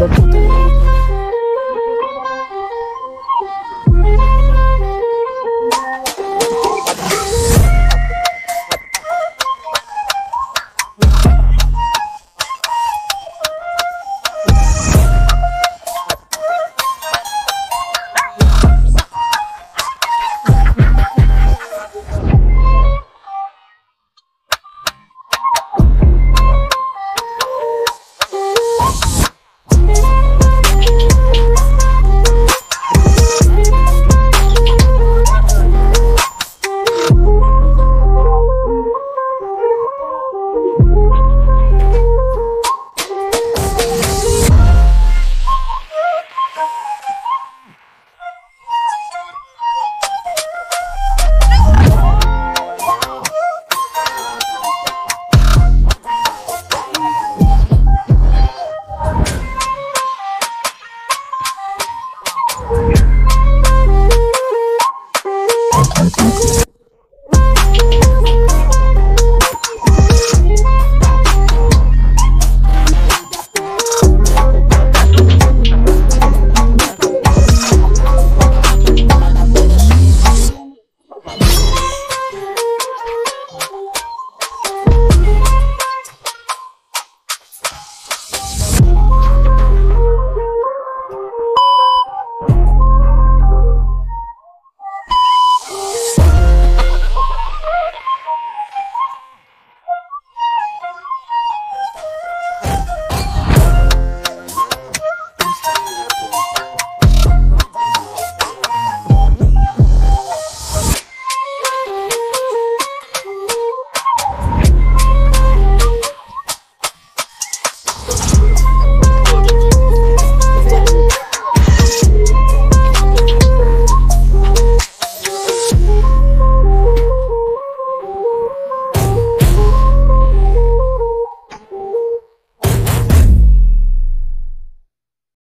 the